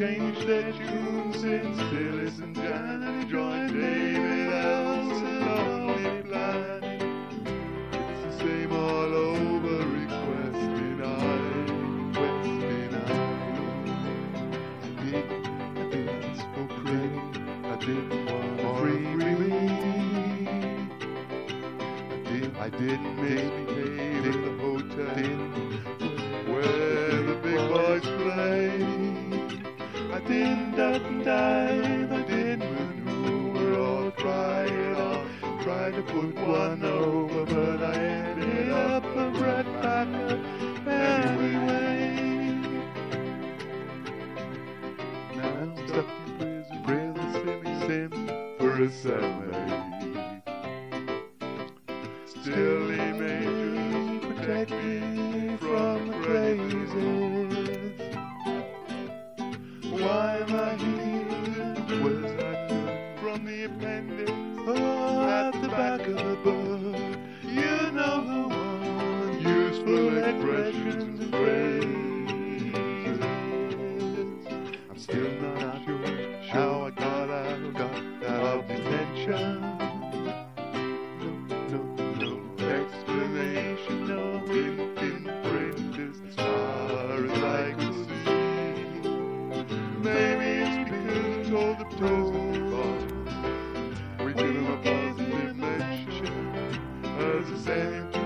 changed their tune since Phyllis and Janet joined David Elson's didn't misbehave in the hotel where the big boys play. I didn't duck and dive, I didn't maneuver or try it all. Tried to put one over, but I ended up a Brett Packer anyway. Now I'm stuck in prison, prison, silly sin for a Sunday. Protect me from the crazies. Why am I here? Was I cut from the appendix? Oh, at the back of the book. You know the one. Useful expressions and As a